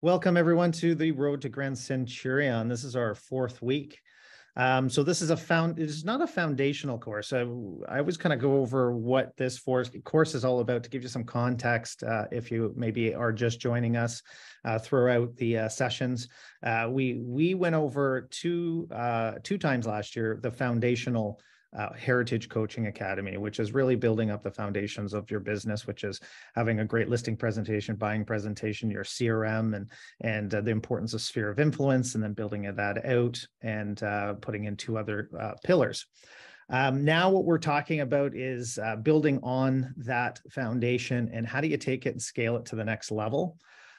Welcome everyone to the Road to Grand Centurion. This is our fourth week. Um, so this is a found. It's not a foundational course. I, I always kind of go over what this course is all about to give you some context. Uh, if you maybe are just joining us uh, throughout the uh, sessions, uh, we we went over two uh, two times last year the foundational uh, Heritage Coaching Academy, which is really building up the foundations of your business, which is having a great listing presentation, buying presentation, your CRM, and and uh, the importance of sphere of influence, and then building that out and uh, putting in two other uh, pillars. Um, now, what we're talking about is uh, building on that foundation and how do you take it and scale it to the next level.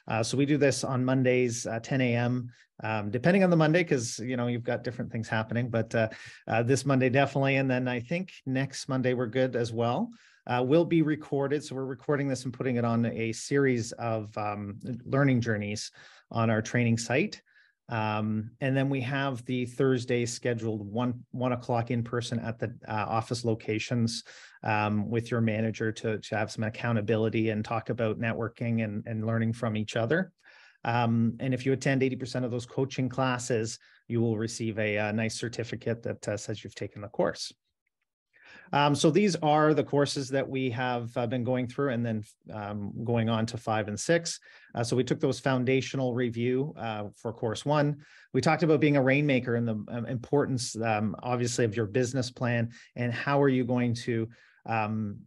Uh, so we do this on Mondays, uh, 10 a.m. Um, depending on the Monday, because you know you've got different things happening. But uh, uh, this Monday definitely, and then I think next Monday we're good as well. Uh, will be recorded, so we're recording this and putting it on a series of um, learning journeys on our training site. Um, and then we have the Thursday scheduled one one o'clock in person at the uh, office locations um, with your manager to, to have some accountability and talk about networking and, and learning from each other. Um, and if you attend 80% of those coaching classes, you will receive a, a nice certificate that uh, says you've taken the course. Um, so these are the courses that we have uh, been going through and then um, going on to five and six. Uh, so we took those foundational review uh, for course one. We talked about being a rainmaker and the um, importance, um, obviously, of your business plan and how are you going to um,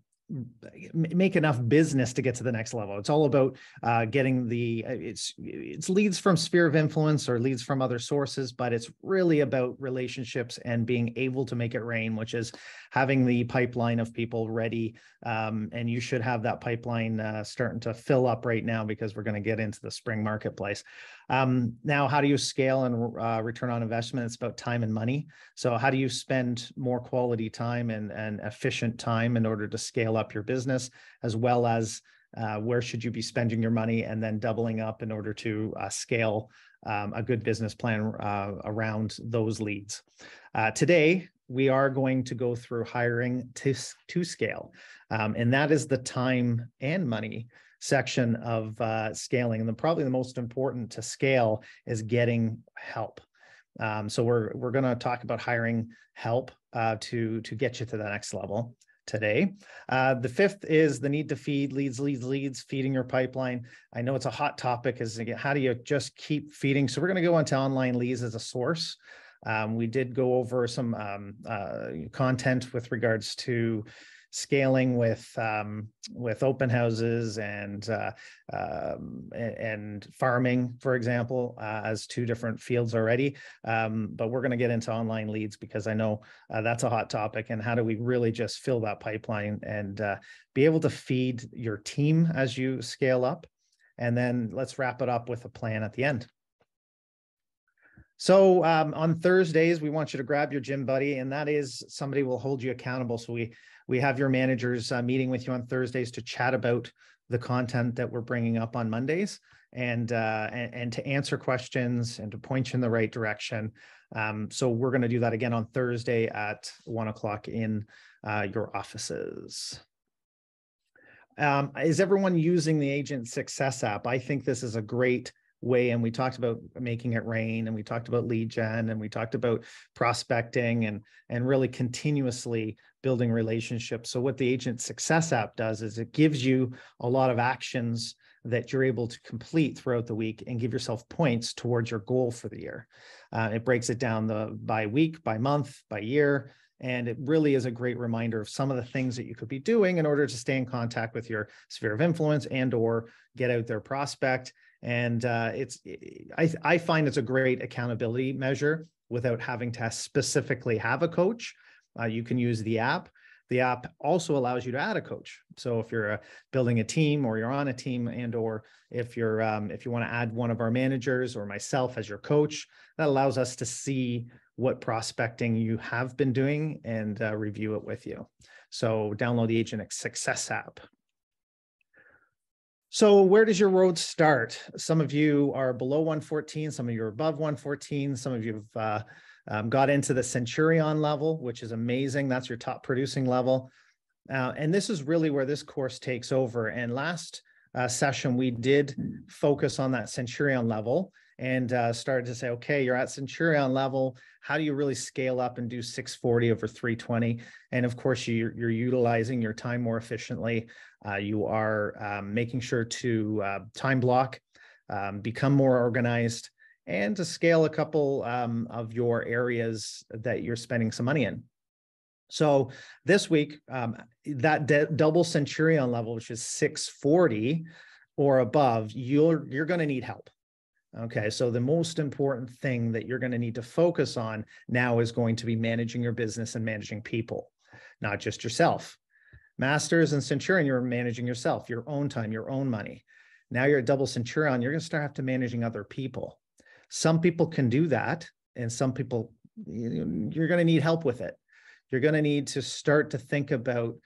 make enough business to get to the next level. It's all about uh, getting the uh, it's it's leads from sphere of influence or leads from other sources, but it's really about relationships and being able to make it rain, which is having the pipeline of people ready. Um, and you should have that pipeline uh, starting to fill up right now because we're going to get into the spring marketplace. Um, now, how do you scale and uh, return on investment? It's about time and money. So, how do you spend more quality time and, and efficient time in order to scale up your business, as well as uh, where should you be spending your money and then doubling up in order to uh, scale um, a good business plan uh, around those leads. Uh, today, we are going to go through hiring to, to scale, um, and that is the time and money section of uh, scaling. And the, probably the most important to scale is getting help. Um, so we're we're going to talk about hiring help uh, to to get you to the next level today. Uh, the fifth is the need to feed leads, leads, leads, feeding your pipeline. I know it's a hot topic. Is how do you just keep feeding? So we're going to go into online leads as a source. Um, we did go over some um, uh, content with regards to scaling with um, with open houses and uh, um, and farming, for example, uh, as two different fields already. Um, but we're going to get into online leads because I know uh, that's a hot topic. And how do we really just fill that pipeline and uh, be able to feed your team as you scale up? And then let's wrap it up with a plan at the end. So um, on Thursdays, we want you to grab your gym buddy, and that is somebody will hold you accountable. So we we have your managers uh, meeting with you on Thursdays to chat about the content that we're bringing up on Mondays and, uh, and, and to answer questions and to point you in the right direction. Um, so we're going to do that again on Thursday at one o'clock in uh, your offices. Um, is everyone using the Agent Success app? I think this is a great way and we talked about making it rain and we talked about lead gen and we talked about prospecting and and really continuously building relationships. So what the agent success app does is it gives you a lot of actions that you're able to complete throughout the week and give yourself points towards your goal for the year. Uh, it breaks it down the by week by month by year and it really is a great reminder of some of the things that you could be doing in order to stay in contact with your sphere of influence and or get out there prospect and uh, it's I, I find it's a great accountability measure without having to specifically have a coach. Uh, you can use the app. The app also allows you to add a coach. So if you're uh, building a team or you're on a team and or if you're um, if you want to add one of our managers or myself as your coach that allows us to see what prospecting you have been doing and uh, review it with you. So download the agent success app so where does your road start? Some of you are below 114, some of you are above 114, some of you have uh, um, got into the Centurion level, which is amazing. That's your top producing level. Uh, and this is really where this course takes over. And last uh, session, we did focus on that Centurion level and uh, started to say, okay, you're at Centurion level. How do you really scale up and do 640 over 320? And of course, you're, you're utilizing your time more efficiently. Uh, you are um, making sure to uh, time block, um, become more organized, and to scale a couple um, of your areas that you're spending some money in. So this week, um, that de- double centurion level, which is 640 or above, you're you're going to need help. Okay, so the most important thing that you're going to need to focus on now is going to be managing your business and managing people, not just yourself. Masters and Centurion, you're managing yourself, your own time, your own money. Now you're a double Centurion, you're going to start have to managing other people. Some people can do that, and some people you're going to need help with it. You're going to need to start to think about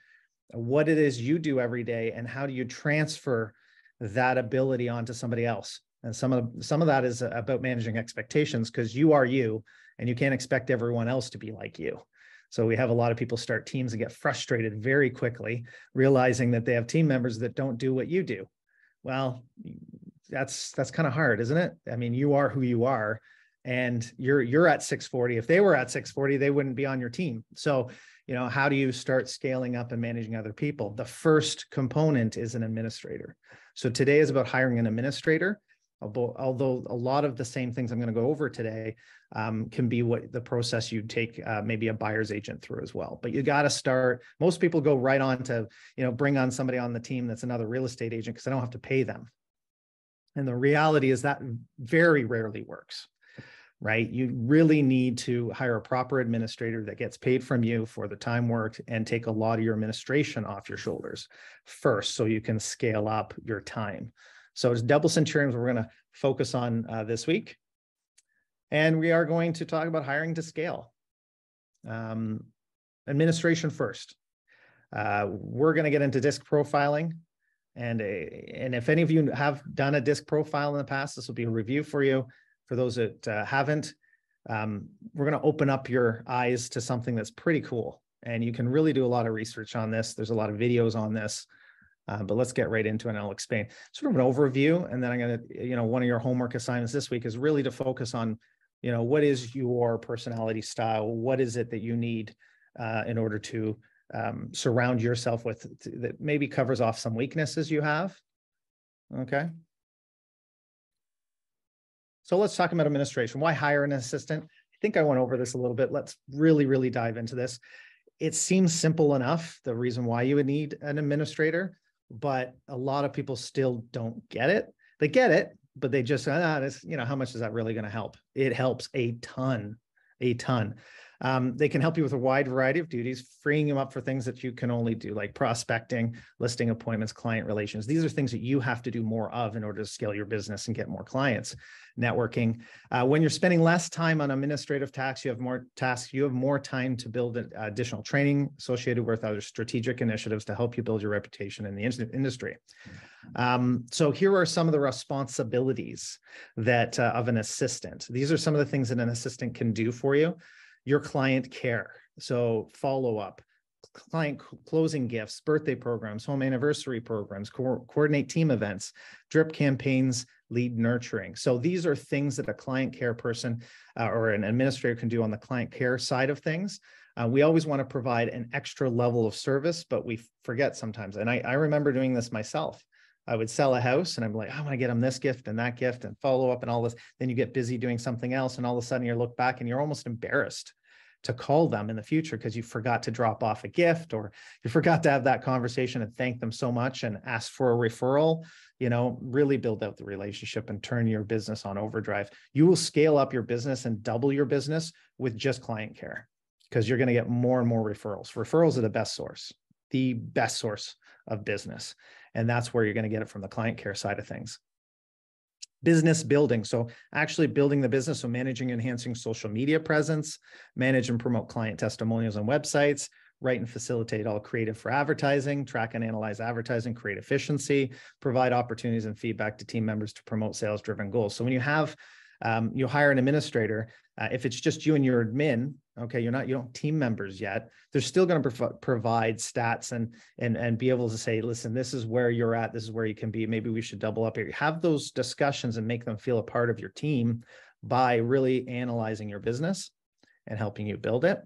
what it is you do every day and how do you transfer that ability onto somebody else and some of some of that is uh, about managing expectations because you are you and you can't expect everyone else to be like you. So we have a lot of people start teams and get frustrated very quickly realizing that they have team members that don't do what you do. Well that's that's kind of hard isn't it? I mean you are who you are and you're you're at 640 if they were at 640 they wouldn't be on your team. So you know how do you start scaling up and managing other people? The first component is an administrator. So today is about hiring an administrator although, a lot of the same things I'm going to go over today um, can be what the process you take uh, maybe a buyer's agent through as well. But you got to start. Most people go right on to you know bring on somebody on the team that's another real estate agent because I don't have to pay them. And the reality is that very rarely works right? You really need to hire a proper administrator that gets paid from you for the time worked and take a lot of your administration off your shoulders first so you can scale up your time. So it's double centurions we're going to focus on uh, this week. And we are going to talk about hiring to scale. Um, administration first. Uh, we're going to get into disc profiling. And, uh, and if any of you have done a disc profile in the past, this will be a review for you. For those that uh, haven't, um, we're going to open up your eyes to something that's pretty cool. And you can really do a lot of research on this. There's a lot of videos on this. Uh, but let's get right into it and I'll explain sort of an overview. And then I'm going to, you know, one of your homework assignments this week is really to focus on, you know, what is your personality style? What is it that you need uh, in order to um, surround yourself with that maybe covers off some weaknesses you have? Okay. So let's talk about administration. Why hire an assistant? I think I went over this a little bit. Let's really, really dive into this. It seems simple enough, the reason why you would need an administrator, but a lot of people still don't get it. They get it, but they just, ah, you know, how much is that really going to help? It helps a ton, a ton. Um, they can help you with a wide variety of duties, freeing you up for things that you can only do, like prospecting, listing appointments, client relations. These are things that you have to do more of in order to scale your business and get more clients. Networking. Uh, when you're spending less time on administrative tasks, you have more tasks, you have more time to build additional training associated with other strategic initiatives to help you build your reputation in the industry. Um, so here are some of the responsibilities that uh, of an assistant. These are some of the things that an assistant can do for you your client care. So follow up, client closing gifts, birthday programs, home anniversary programs, co- coordinate team events, drip campaigns, lead nurturing. So these are things that a client care person uh, or an administrator can do on the client care side of things. Uh, we always want to provide an extra level of service, but we forget sometimes. And I, I remember doing this myself. I would sell a house and I'm like, I want to get them this gift and that gift and follow up and all this. Then you get busy doing something else. And all of a sudden you look back and you're almost embarrassed to call them in the future because you forgot to drop off a gift or you forgot to have that conversation and thank them so much and ask for a referral you know really build out the relationship and turn your business on overdrive. You will scale up your business and double your business with just client care because you're going to get more and more referrals. Referrals are the best source the best source of business and that's where you're going to get it from the client care side of things business building. So actually building the business. So managing, enhancing social media presence, manage and promote client testimonials on websites, write and facilitate all creative for advertising, track and analyze advertising, create efficiency, provide opportunities and feedback to team members to promote sales driven goals. So when you have, um, you hire an administrator, uh, if it's just you and your admin, Okay, you're not you don't team members yet. They're still going to prov- provide stats and and and be able to say, listen, this is where you're at. This is where you can be. Maybe we should double up here. Have those discussions and make them feel a part of your team by really analyzing your business and helping you build it.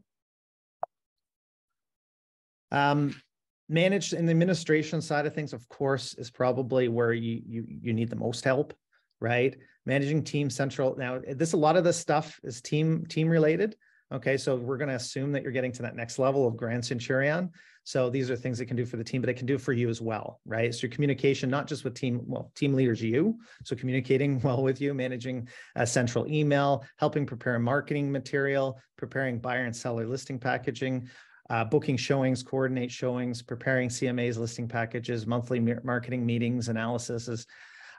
Um, managed in the administration side of things, of course, is probably where you you you need the most help, right? Managing team central. Now, this a lot of this stuff is team team related. Okay, so we're going to assume that you're getting to that next level of Grand Centurion. So these are things it can do for the team, but it can do for you as well, right? So your communication, not just with team, well, team leaders, you, so communicating well with you, managing a central email, helping prepare marketing material, preparing buyer and seller listing packaging, uh, booking showings, coordinate showings, preparing CMAs, listing packages, monthly marketing meetings, analysis,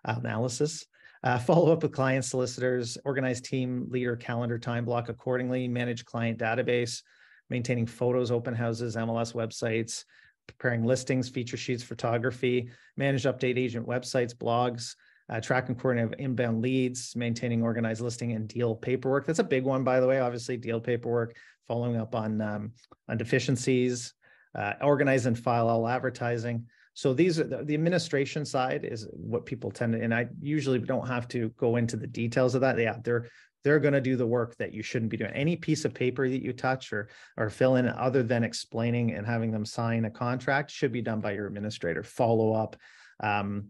uh, analysis, uh, follow up with client solicitors, organize team leader calendar time block accordingly, manage client database, maintaining photos, open houses, MLS websites, preparing listings, feature sheets, photography, manage update agent websites, blogs, uh, track and coordinate of inbound leads, maintaining organized listing and deal paperwork. That's a big one, by the way. Obviously, deal paperwork, following up on um, on deficiencies, uh, organize and file all advertising. So these are the, the, administration side is what people tend to, and I usually don't have to go into the details of that. Yeah, they're they're going to do the work that you shouldn't be doing. Any piece of paper that you touch or or fill in other than explaining and having them sign a contract should be done by your administrator. Follow up. Um,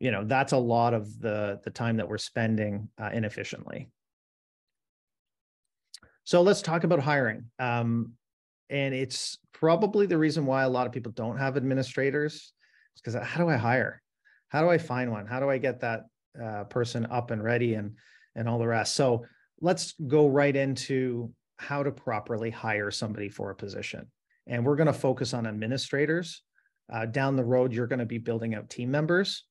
you know, that's a lot of the the time that we're spending uh, inefficiently. So let's talk about hiring. Um, and it's probably the reason why a lot of people don't have administrators is because how do i hire? How do i find one? How do i get that uh, person up and ready and and all the rest? So let's go right into how to properly hire somebody for a position. And we're going to focus on administrators. Uh, down the road you're going to be building out team members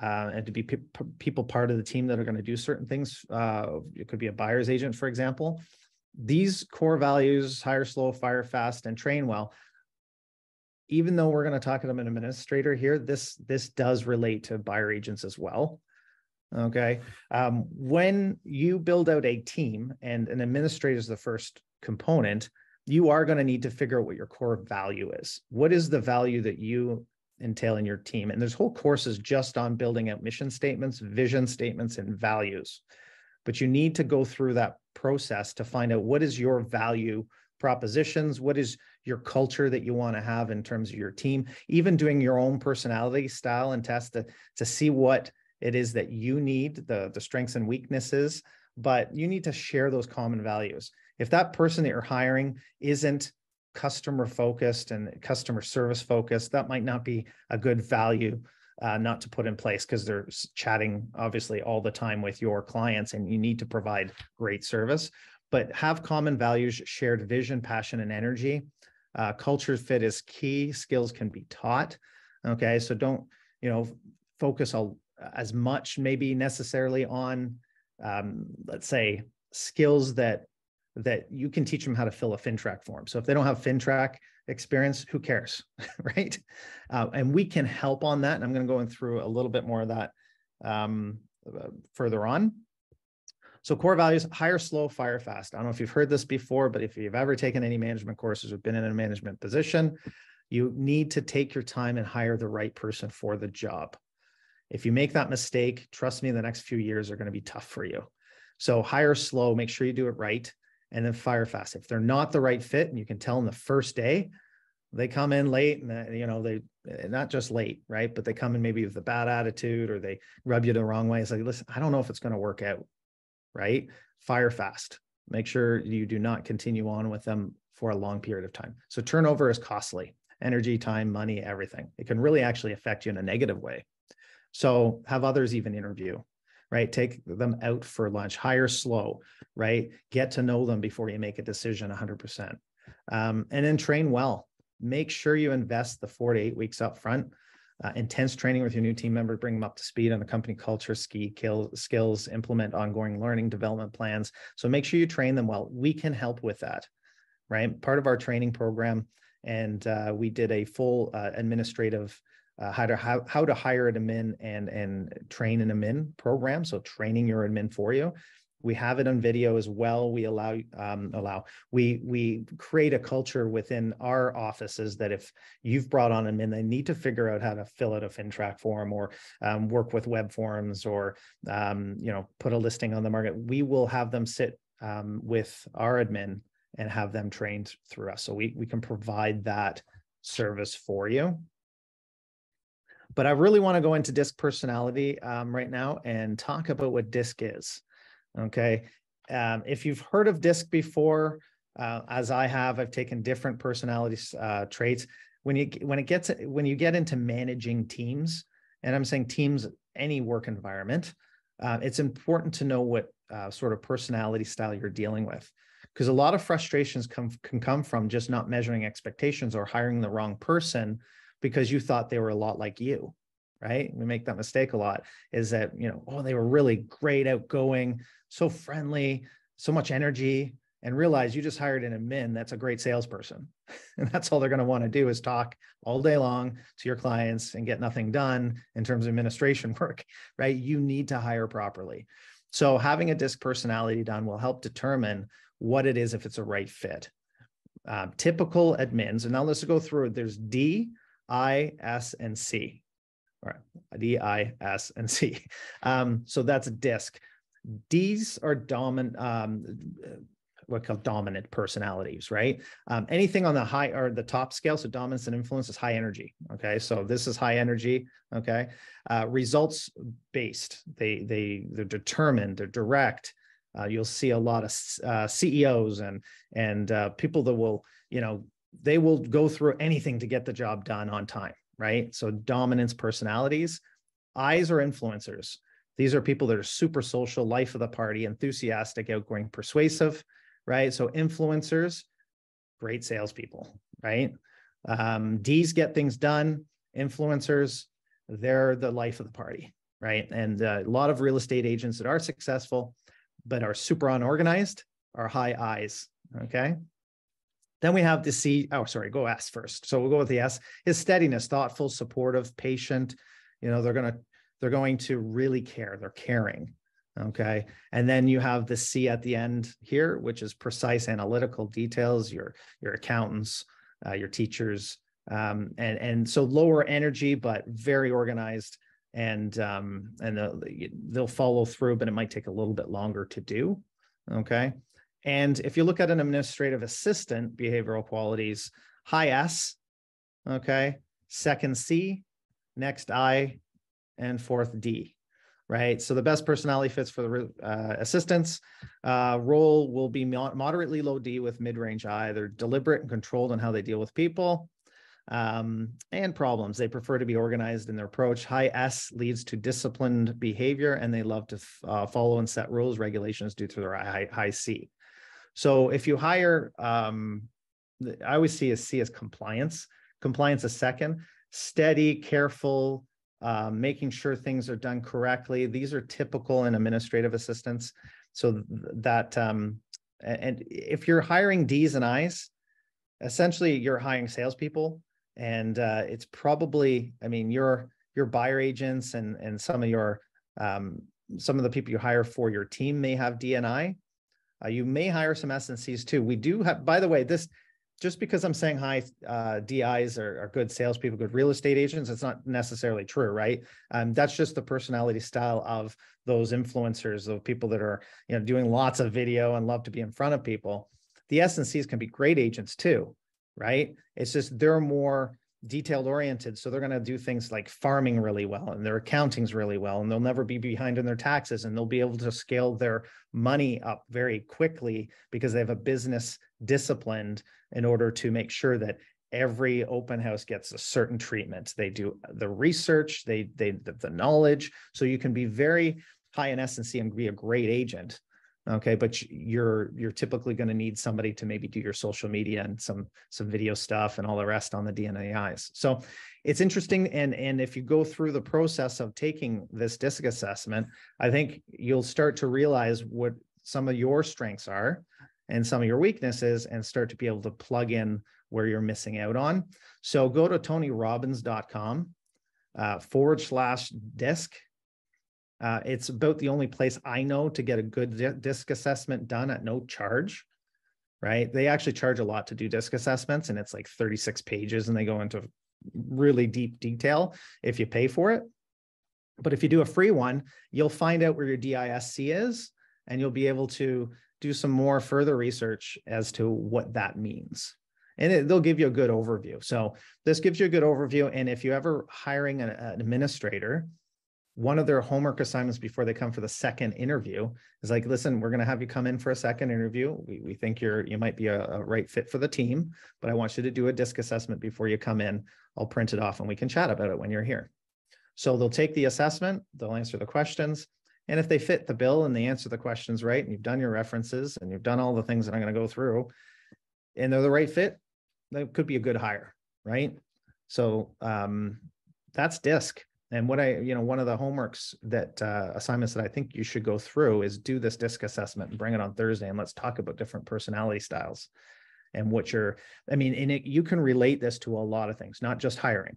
uh, and to be pe- people part of the team that are going to do certain things uh, it could be a buyer's agent for example these core values hire slow fire fast and train well even though we're going to talk about an administrator here this this does relate to buyer agents as well okay? Um, when you build out a team and an administrator is the first component you are going to need to figure out what your core value is. What is the value that you entail in your team? And there's whole courses just on building out mission statements vision statements and values but you need to go through that process to find out what is your value propositions what is your culture that you want to have in terms of your team even doing your own personality style and test to, to see what it is that you need the the strengths and weaknesses but you need to share those common values. If that person that you're hiring isn't customer focused and customer service focused that might not be a good value uh, not to put in place because they're chatting obviously all the time with your clients and you need to provide great service. But have common values shared vision passion and energy. Uh, culture fit is key. Skills can be taught okay? So don't you know focus as much maybe necessarily on um, let's say skills that that you can teach them how to fill a FINTRAC form. So if they don't have FINTRAC experience, who cares, right? Uh, and we can help on that. And I'm going to go in through a little bit more of that um, further on. So core values, hire slow, fire fast. I don't know if you've heard this before, but if you've ever taken any management courses or been in a management position, you need to take your time and hire the right person for the job. If you make that mistake, trust me, the next few years are going to be tough for you. So hire slow, make sure you do it right and then fire fast. If they're not the right fit, and you can tell in the first day, they come in late and uh, you know they uh, not just late, right? But they come in maybe with a bad attitude or they rub you the wrong way. It's like, listen, I don't know if it's going to work out, right? Fire fast. Make sure you do not continue on with them for a long period of time. So turnover is costly. Energy, time, money, everything. It can really actually affect you in a negative way. So have others even interview right? Take them out for lunch, hire slow, right? Get to know them before you make a decision 100%. Um, and then train well. Make sure you invest the four to eight weeks up front. Uh, intense training with your new team member, bring them up to speed on the company culture, ski kill, skills, implement ongoing learning development plans. So make sure you train them well. We can help with that, right? Part of our training program, and uh, we did a full uh, administrative uh, how to how, how to hire an admin and and train an admin program. So training your admin for you. We have it on video as well. We allow um, allow we we create a culture within our offices that if you've brought on them and they need to figure out how to fill out a FINTRAC form or um, work with web forms or um, you know put a listing on the market, we will have them sit um, with our admin and have them trained through us. So we we can provide that service for you. But I really want to go into disc personality um, right now and talk about what disc is. Okay. Um, if you've heard of disc before, uh, as I have, I've taken different personality uh, traits. When you when it gets when you get into managing teams, and I'm saying teams, any work environment, uh, it's important to know what uh, sort of personality style you're dealing with, because a lot of frustrations come can come from just not measuring expectations or hiring the wrong person because you thought they were a lot like you right? We make that mistake a lot is that you know oh they were really great outgoing so friendly so much energy and realize you just hired an admin that's a great salesperson. And that's all they're going to want to do is talk all day long to your clients and get nothing done in terms of administration work right? You need to hire properly. So having a disc personality done will help determine what it is if it's a right fit. Uh, typical admins and now let's go through there's d I, S, and C. Right, D, I, S, and C. Um, so that's a disc. D's are dominant, um, what called dominant personalities, right? Um, anything on the high or the top scale, so dominance and influence is high energy. Okay, so this is high energy. Okay, uh, results based. They they they're determined. They're direct. Uh, you'll see a lot of uh, CEOs and and uh, people that will you know they will go through anything to get the job done on time, right? So dominance personalities, I's are influencers. These are people that are super social, life of the party, enthusiastic, outgoing, persuasive, right? So influencers, great salespeople, right? Um, D's get things done. Influencers, they're the life of the party, right? And uh, a lot of real estate agents that are successful, but are super unorganized, are high I's. Okay. Then we have the C. Oh, sorry, go S first. So we'll go with the S. His steadiness, thoughtful, supportive, patient. You know, they're gonna they're going to really care. They're caring. Okay. And then you have the C at the end here, which is precise analytical details, your your accountants, uh, your teachers, um, and and so lower energy, but very organized and um, and they'll, they'll follow through, but it might take a little bit longer to do. Okay. And if you look at an administrative assistant behavioral qualities, high S, okay, second C, next I, and fourth D, right? So the best personality fits for the uh, assistants uh, role will be moderately low D with mid-range I. They're deliberate and controlled in how they deal with people um, and problems. They prefer to be organized in their approach. High S leads to disciplined behavior, and they love to uh, follow and set rules, regulations due to their high, high C. So if you hire, um, I always see a C as compliance. Compliance is second. Steady, careful, uh, making sure things are done correctly. These are typical in administrative assistants. So that, um, and if you're hiring D's and I's, essentially you're hiring salespeople, and uh, it's probably, I mean, your your buyer agents and and some of your um, some of the people you hire for your team may have DNI, uh, you may hire some SNCs too. We do have, by the way, this just because I'm saying high uh, DIs are, are good salespeople, good real estate agents, it's not necessarily true, right? Um, that's just the personality style of those influencers, the people that are you know doing lots of video and love to be in front of people. The SNCs can be great agents too, right? It's just they're more detailed oriented so they're going to do things like farming really well and their accounting's really well and they'll never be behind in their taxes and they'll be able to scale their money up very quickly because they have a business disciplined in order to make sure that every open house gets a certain treatment. They do the research they they the, the knowledge. So you can be very high in S&C and be a great agent okay but you're you're typically going to need somebody to maybe do your social media and some some video stuff and all the rest on the DNAIs so it's interesting and and if you go through the process of taking this disc assessment i think you'll start to realize what some of your strengths are and some of your weaknesses and start to be able to plug in where you're missing out on. So go to tonyrobbins.com uh, forward slash disc Uh, it's about the only place I know to get a good di- disc assessment done at no charge. Right? They actually charge a lot to do disc assessments, and it's like 36 pages, and they go into really deep detail if you pay for it. But if you do a free one, you'll find out where your DISC is, and you'll be able to do some more further research as to what that means. And it, they'll give you a good overview. So this gives you a good overview. And if you're ever hiring an, an administrator, one of their homework assignments before they come for the second interview is like, listen, we're going to have you come in for a second interview. We, we think you're you might be a, a right fit for the team, but I want you to do a disc assessment before you come in. I'll print it off and we can chat about it when you're here. So they'll take the assessment, they'll answer the questions, and if they fit the bill and they answer the questions right, and you've done your references and you've done all the things that I'm going to go through, and they're the right fit, that could be a good hire, right? So um, that's DISC. And what I, you know, one of the homeworks that uh, assignments that I think you should go through is do this DISC assessment and bring it on Thursday, and let's talk about different personality styles and what you're. I mean, and it, you can relate this to a lot of things, not just hiring.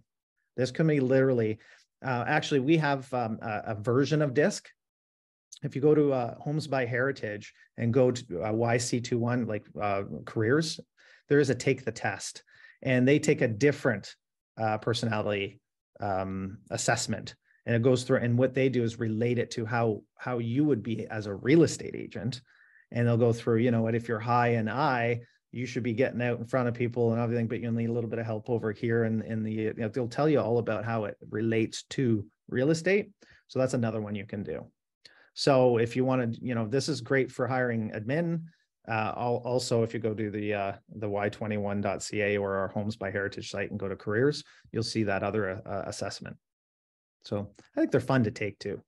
This can be literally. Uh, actually, we have um, a, a version of DISC if you go to uh, Homes by Heritage and go to uh, YC21, like uh, careers, there is a take the test, and they take a different uh, personality um, assessment, and it goes through. And what they do is relate it to how how you would be as a real estate agent, and they'll go through. You know what? If you're high and I, you should be getting out in front of people and everything, but you'll need a little bit of help over here. And in the you know, they'll tell you all about how it relates to real estate. So that's another one you can do. So if you want to, you know, this is great for hiring admin. Uh, also, if you go to the uh, the y21.ca or our Homes by Heritage site and go to careers, you'll see that other uh, assessment. So I think they're fun to take too.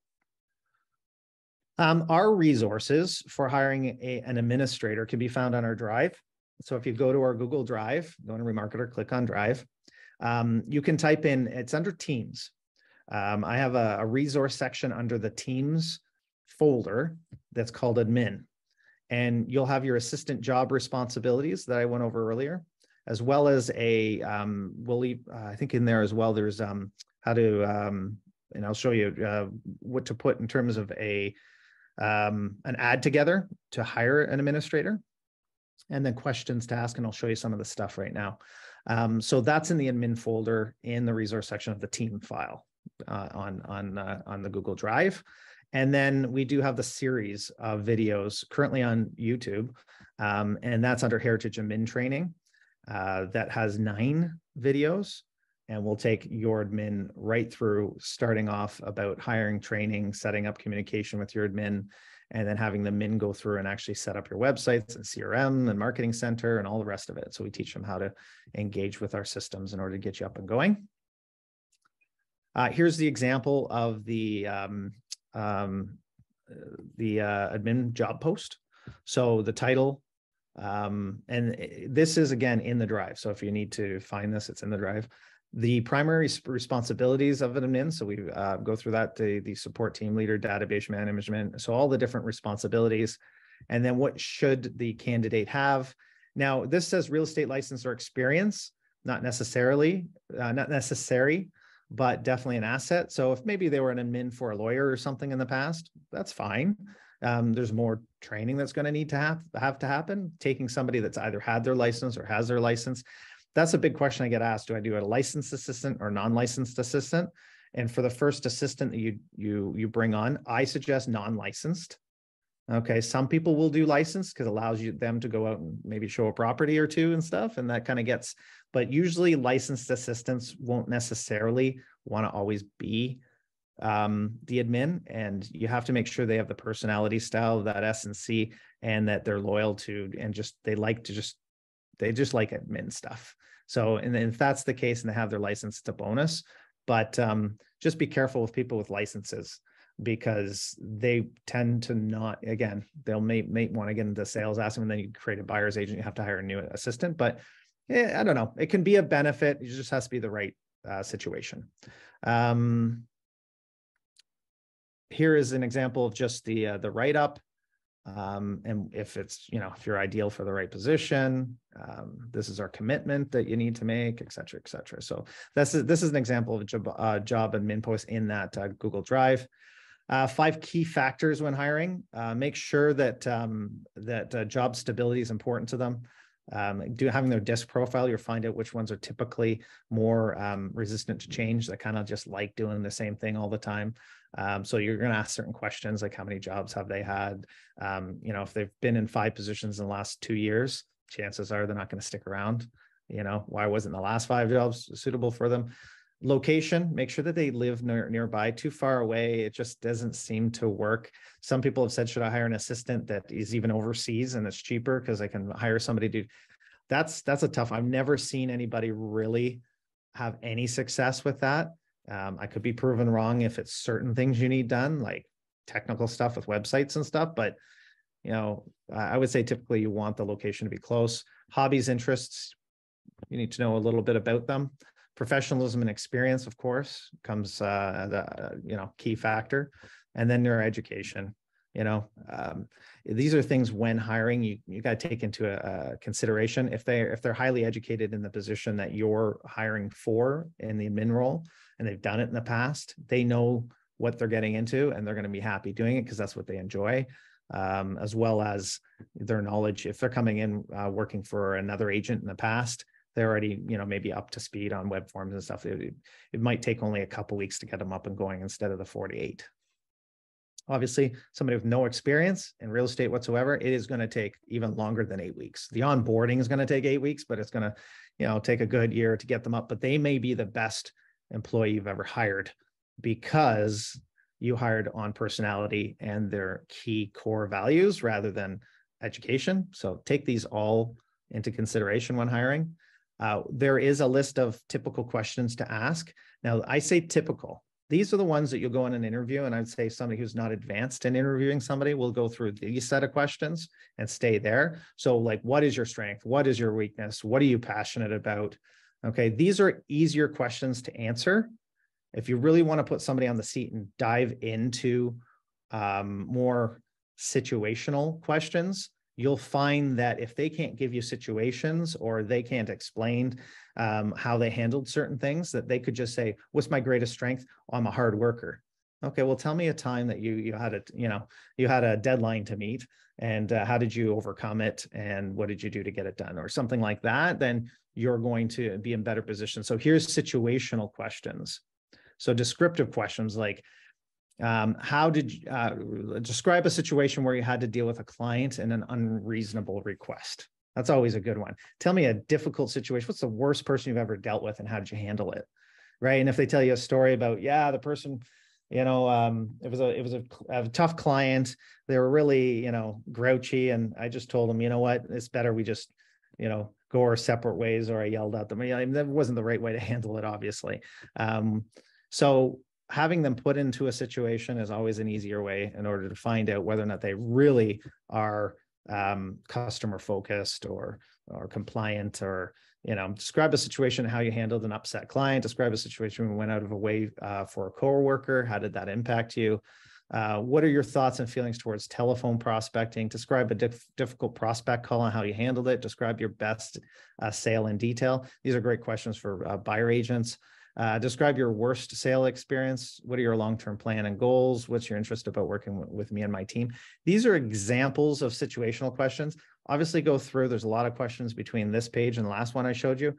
Um, our resources for hiring a, an administrator can be found on our Drive. So if you go to our Google Drive, go to Remarketer, click on Drive. Um, you can type in, it's under Teams. Um, I have a, a, resource section under the Teams folder that's called admin. And you'll have your assistant job responsibilities that I went over earlier, as well as a, um, we'll leave, uh, I think in there as well, there's um, how to, um, and I'll show you uh, what to put in terms of a, um, an ad together to hire an administrator and then questions to ask, and I'll show you some of the stuff right now. Um, so that's in the admin folder in the resource section of the team file uh, on on uh, on the Google Drive. And then we do have the series of videos currently on YouTube, um, and that's under Heritage Admin Training. Uh, that has nine videos, and we'll take your admin right through, starting off about hiring, training, setting up communication with your admin, and then having the min go through and actually set up your websites and CRM and marketing center and all the rest of it. So we teach them how to engage with our systems in order to get you up and going. Uh, here's the example of the um, um, the uh, admin job post. So the title, um, and this is again in the drive. So if you need to find this, it's in the drive. The primary responsibilities of an admin. So we uh, go through that the, the support team leader, database management. So all the different responsibilities. And then what should the candidate have? Now, this says real estate license or experience, not necessarily, uh, not necessary but definitely an asset. So if maybe they were an admin for a lawyer or something in the past, that's fine. Um, there's more training that's going to need to have have to happen. Taking somebody that's either had their license or has their license, that's a big question I get asked. Do I do a licensed assistant or non-licensed assistant? And for the first assistant that you you you bring on, I suggest non-licensed. Okay, some people will do license because it allows you them to go out and maybe show a property or two and stuff, and that kind of gets but usually licensed assistants won't necessarily want to always be um, the admin and you have to make sure they have the personality style of that S and C and that they're loyal to and just they like to just they just like admin stuff. So and if that's the case and they have their license, it's a bonus. But um, just be careful with people with licenses because they tend to not again they'll may, may want to get into sales ask them and then you create a buyer's agent you have to hire a new assistant but yeah, I don't know. It can be a benefit. It just has to be the right uh, situation. Um, here is an example of just the uh, the write up, um, and if it's you know if you're ideal for the right position, um, this is our commitment that you need to make, et cetera, et cetera. So this is this is an example of a job, uh, job admin post in that uh, Google Drive. Uh, five key factors when hiring. Uh, make sure that um, that uh, job stability is important to them. Um, do having their disc profile, you'll find out which ones are typically more um, resistant to change. That kind of just like doing the same thing all the time. Um, so you're going to ask certain questions like how many jobs have they had? Um, you know, if they've been in five positions in the last two years, chances are they're not going to stick around. You know, why wasn't the last five jobs suitable for them? Location make sure that they live near, nearby too far away. It just doesn't seem to work. Some people have said should i hire an assistant that is even overseas and it's cheaper because i can hire somebody to that's that's a tough i've never seen anybody really have any success with that. Um, i could be proven wrong if it's certain things you need done like technical stuff with websites and stuff but you know i would say typically you want the location to be close. Hobbies interests you need to know a little bit about them professionalism and experience of course comes uh the you know key factor. And then their education you know um, these are things when hiring you you got to take into a, a, consideration. If they if they're highly educated in the position that you're hiring for in the admin role and they've done it in the past they know what they're getting into and they're going to be happy doing it because that's what they enjoy um, as well as their knowledge. If they're coming in uh, working for another agent in the past they're already you know maybe up to speed on web forms and stuff it, it might take only a couple weeks to get them up and going instead of the 48 obviously somebody with no experience in real estate whatsoever it is going to take even longer than eight weeks. The onboarding is going to take eight weeks but it's going to you know take a good year to get them up but they may be the best employee you've ever hired because you hired on personality and their key core values rather than education. So take these all into consideration when hiring uh, there is a list of typical questions to ask. Now, I say typical. These are the ones that you'll go in an interview, and I'd say somebody who's not advanced in interviewing somebody will go through these set of questions and stay there. So, like, what is your strength? What is your weakness? What are you passionate about? Okay, these are easier questions to answer. If you really want to put somebody on the seat and dive into um, more situational questions, you'll find that if they can't give you situations or they can't explain um, how they handled certain things, that they could just say, "What's my greatest strength? Oh, I'm a hard worker." Okay, well, tell me a time that you you had a you know you had a deadline to meet, and uh, how did you overcome it, and what did you do to get it done, or something like that. Then you're going to be in better position. So here's situational questions. So descriptive questions like um, how did you uh, describe a situation where you had to deal with a client and an unreasonable request? That's always a good one. Tell me a difficult situation. What's the worst person you've ever dealt with and how did you handle it? Right. And if they tell you a story about, yeah, the person, you know, um, it was a it was a, a tough client. They were really, you know, grouchy. And I just told them, you know what, it's better we just, you know, go our separate ways, or I yelled at them. I mean, that wasn't the right way to handle it, obviously. Um, so having them put into a situation is always an easier way in order to find out whether or not they really are um, customer focused or or compliant or you know describe a situation how you handled an upset client describe a situation when we went out of a way uh, for a coworker how did that impact you? Uh, what are your thoughts and feelings towards telephone prospecting? Describe a diff- difficult prospect call and how you handled it. Describe your best uh, sale in detail. These are great questions for uh, buyer agents uh, describe your worst sale experience. What are your long-term plan and goals? What's your interest about working with me and my team? These are examples of situational questions. Obviously go through, there's a lot of questions between this page and the last one I showed you.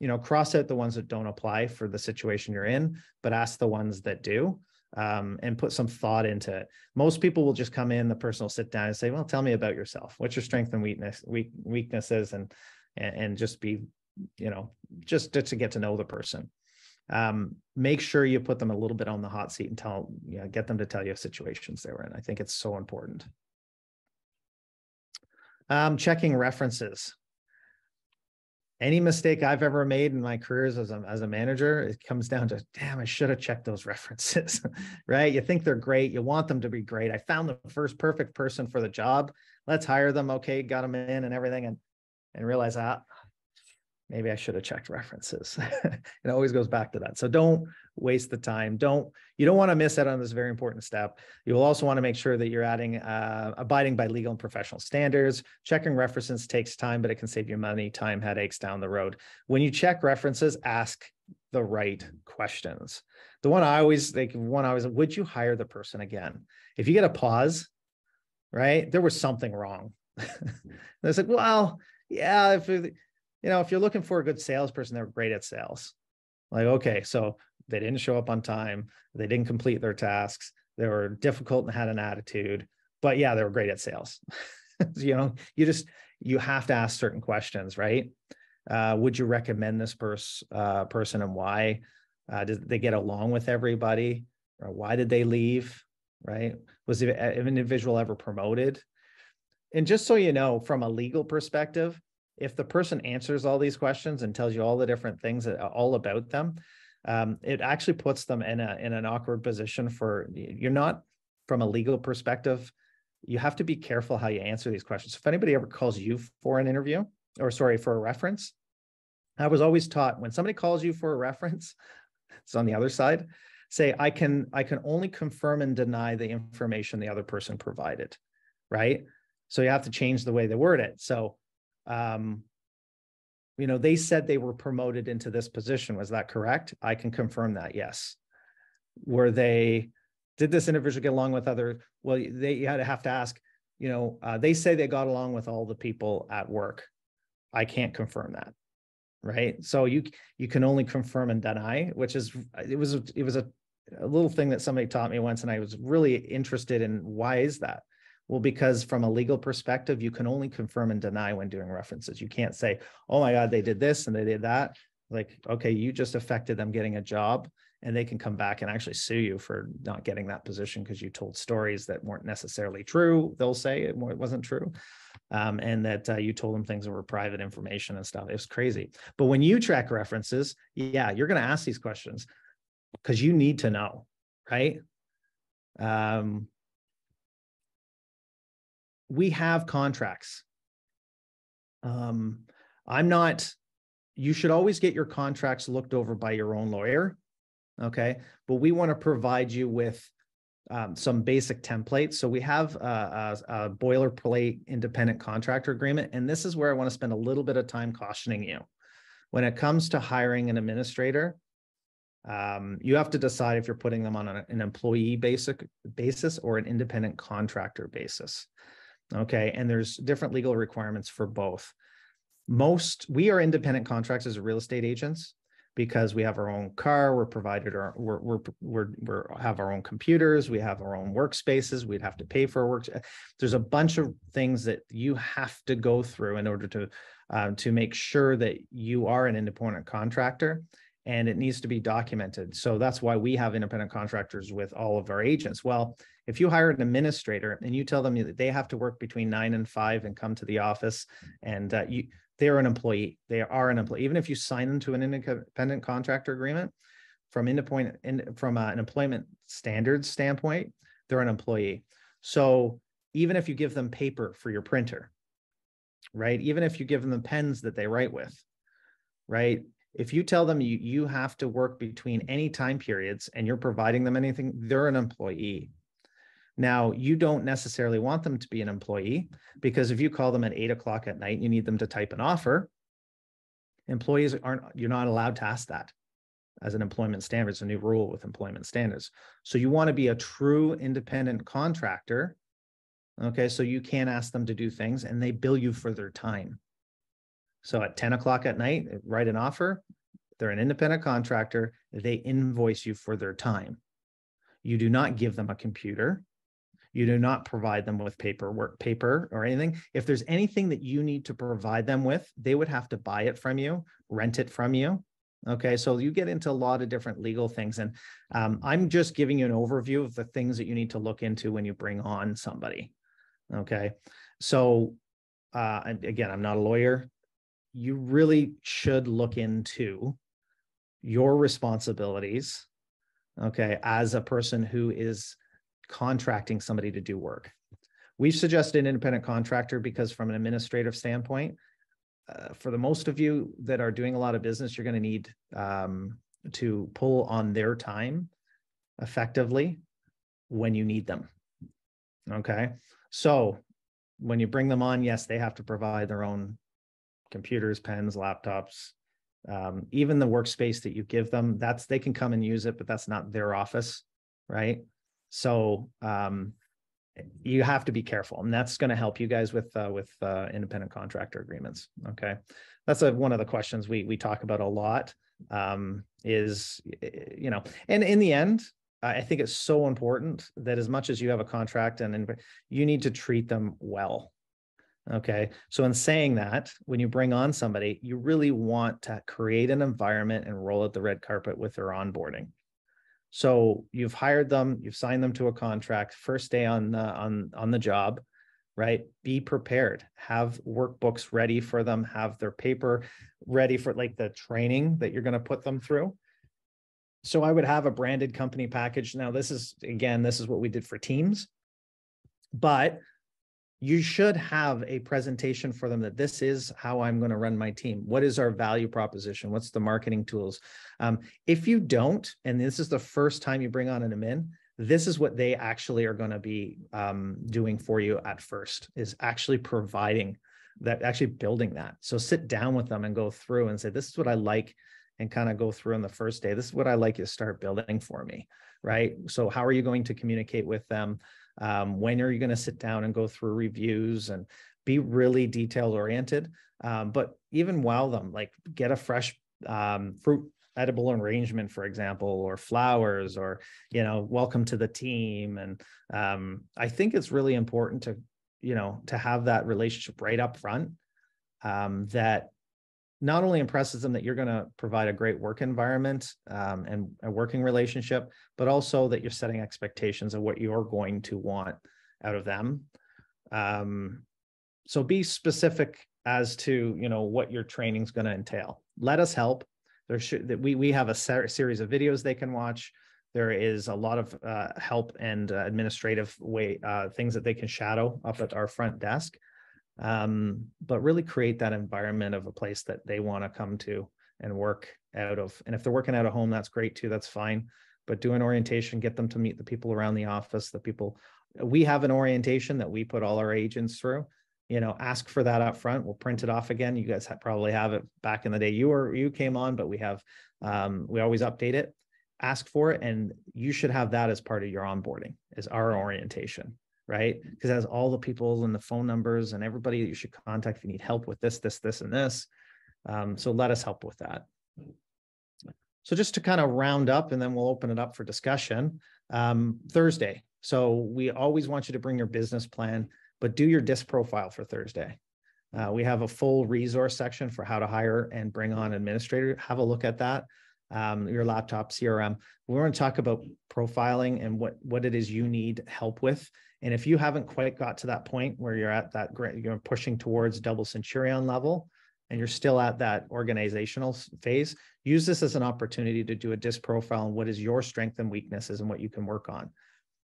You know, cross out the ones that don't apply for the situation you're in, but ask the ones that do. Um, and put some thought into it. Most people will just come in, the person will sit down and say, well, tell me about yourself. What's your strength and weakness, weak, weaknesses and, and just be, you know, just to get to know the person um, make sure you put them a little bit on the hot seat and tell, you know, get them to tell you situations they were in. I think it's so important. Um, checking references. Any mistake I've ever made in my careers as a, as a manager, it comes down to, damn, I should have checked those references, right? You think they're great. You want them to be great. I found the first perfect person for the job. Let's hire them. Okay, got them in and everything. And, and realize, ah, maybe I should have checked references. it always goes back to that. So don't waste the time. Don't you don't want to miss out on this very important step. You will also want to make sure that you're adding uh, abiding by legal and professional standards. Checking references takes time, but it can save you money, time, headaches down the road. When you check references, ask the right questions. The one I always think, one I always, would you hire the person again? If you get a pause, right, there was something wrong. they said, well, yeah, if you know, if you're looking for a good salesperson, they're great at sales. Like, okay, so they didn't show up on time, they didn't complete their tasks, they were difficult and had an attitude, but yeah, they were great at sales. you know, you just you have to ask certain questions, right? Uh, would you recommend this pers- uh, person and why? Uh, did they get along with everybody? Or why did they leave? Right? Was the individual ever promoted? And just so you know, from a legal perspective, if the person answers all these questions and tells you all the different things that, all about them, um, it actually puts them in a in an awkward position for you're not from a legal perspective. You have to be careful how you answer these questions. If anybody ever calls you for an interview, or sorry, for a reference, I was always taught when somebody calls you for a reference, it's on the other side, say I can I can only confirm and deny the information the other person provided, right? So you have to change the way they word it. So um, you know, they said they were promoted into this position. Was that correct? I can confirm that. Yes. Were they, did this individual get along with other? Well, they you had to have to ask, you know, uh, they say they got along with all the people at work. I can't confirm that. Right. So you, you can only confirm and deny, which is, it was, it was a, a little thing that somebody taught me once. And I was really interested in why is that? Well, because from a legal perspective, you can only confirm and deny when doing references. You can't say, oh my God, they did this and they did that. Like, okay, you just affected them getting a job and they can come back and actually sue you for not getting that position because you told stories that weren't necessarily true. They'll say it wasn't true. Um, and that uh, you told them things that were private information and stuff. It was crazy. But when you track references, yeah, you're going to ask these questions because you need to know, right? Um, we have contracts. Um, I'm not, you should always get your contracts looked over by your own lawyer. Okay. But we want to provide you with um, some basic templates. So we have a, a, a boilerplate independent contractor agreement. And this is where I want to spend a little bit of time cautioning you. When it comes to hiring an administrator, um, you have to decide if you're putting them on an employee basic basis or an independent contractor basis. Okay. And there's different legal requirements for both. Most, we are independent contracts as real estate agents because we have our own car, we're provided our, we're, we're, we're, we're have our own computers, we have our own workspaces, we'd have to pay for work. There's a bunch of things that you have to go through in order to, um, to make sure that you are an independent contractor and it needs to be documented. So that's why we have independent contractors with all of our agents. Well, if you hire an administrator and you tell them that they have to work between nine and five and come to the office, and uh, you they're an employee, they are an employee. Even if you sign them to an independent contractor agreement, from independent in, from uh, an employment standards standpoint, they're an employee. So even if you give them paper for your printer, right? Even if you give them the pens that they write with, right? If you tell them you, you have to work between any time periods and you're providing them anything, they're an employee. Now, you don't necessarily want them to be an employee because if you call them at eight o'clock at night, and you need them to type an offer. Employees aren't, you're not allowed to ask that as an employment standard. It's a new rule with employment standards. So you want to be a true independent contractor. Okay. So you can't ask them to do things and they bill you for their time. So at 10 o'clock at night, write an offer. They're an independent contractor. They invoice you for their time. You do not give them a computer. You do not provide them with paperwork, paper or anything. If there's anything that you need to provide them with, they would have to buy it from you, rent it from you. Okay, so you get into a lot of different legal things. And um, I'm just giving you an overview of the things that you need to look into when you bring on somebody. Okay, so uh, again, I'm not a lawyer. You really should look into your responsibilities, okay, as a person who is contracting somebody to do work. We've suggested an independent contractor because from an administrative standpoint, uh, for the most of you that are doing a lot of business, you're going to need um, to pull on their time effectively when you need them. Okay. So when you bring them on, yes, they have to provide their own computers, pens, laptops, Um, even the workspace that you give them, that's they can come and use it, but that's not their office, right? So um, you have to be careful, and that's going to help you guys with uh, with uh, independent contractor agreements. Okay, that's a, one of the questions we we talk about a lot. Um, is you know, and in the end, I think it's so important that as much as you have a contract and you need to treat them well. Okay. So, in saying that, when you bring on somebody, you really want to create an environment and roll out the red carpet with their onboarding. So, you've hired them, you've signed them to a contract, first day on uh, on on the job, right? Be prepared. Have workbooks ready for them. Have their paper ready for like the training that you're going to put them through. So, I would have a branded company package. Now, this is again, this is what we did for teams, but you should have a presentation for them that this is how I'm going to run my team. What is our value proposition? What's the marketing tools? Um, if you don't, and this is the first time you bring on an admin, this is what they actually are going to be um, doing for you at first is actually providing that, actually building that. So sit down with them and go through and say, this is what I like and kind of go through on the first day. This is what I like you to start building for me, right? So how are you going to communicate with them? Um, when are you going to sit down and go through reviews and be really detail oriented? Um, but even wow them, like get a fresh um, fruit edible arrangement, for example, or flowers, or you know, welcome to the team. And um, I think it's really important to you know to have that relationship right up front. Um, that not only impresses them that you're going to provide a great work environment um, and a working relationship, but also that you're setting expectations of what you're going to want out of them. Um, so be specific as to you know what your training is going to entail. Let us help. There should that we we have a ser- series of videos they can watch. There is a lot of uh, help and uh, administrative way uh, things that they can shadow up at our front desk um, but really create that environment of a place that they want to come to and work out of. And if they're working out of home, that's great too. That's fine. But do an orientation, get them to meet the people around the office, the people. We have an orientation that we put all our agents through. You know, ask for that up front. We'll print it off again. You guys probably have it back in the day. You were you came on, but we have um, we always update it. Ask for it, and you should have that as part of your onboarding. Is our orientation right? Because it has all the people and the phone numbers and everybody that you should contact if you need help with this, this, this, and this. Um, so let us help with that. So just to kind of round up, and then we'll open it up for discussion. Um, Thursday. So we always want you to bring your business plan, but do your disc profile for Thursday. Uh, we have a full resource section for how to hire and bring on administrator. Have a look at that. Um, your laptop CRM. We're going to talk about profiling and what what it is you need help with and if you haven't quite got to that point where you're at that you're pushing towards double centurion level, and you're still at that organizational phase, use this as an opportunity to do a disc profile and what is your strength and weaknesses and what you can work on,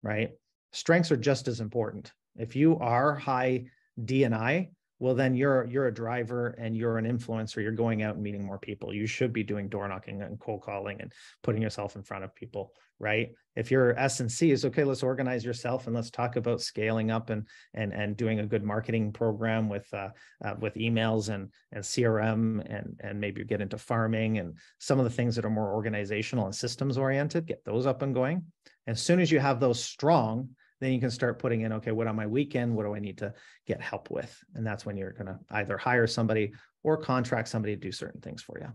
right? Strengths are just as important. If you are high DNI, well then you're you're a driver and you're an influencer. You're going out and meeting more people. You should be doing door knocking and cold calling and putting yourself in front of people right? If your s and c is okay let's organize yourself and let's talk about scaling up and and and doing a good marketing program with uh, uh, with emails and and crm and and maybe get into farming and some of the things that are more organizational and systems oriented get those up and going. As soon as you have those strong then you can start putting in okay what on my weekend? What do i need to get help with? And that's when you're going to either hire somebody or contract somebody to do certain things for you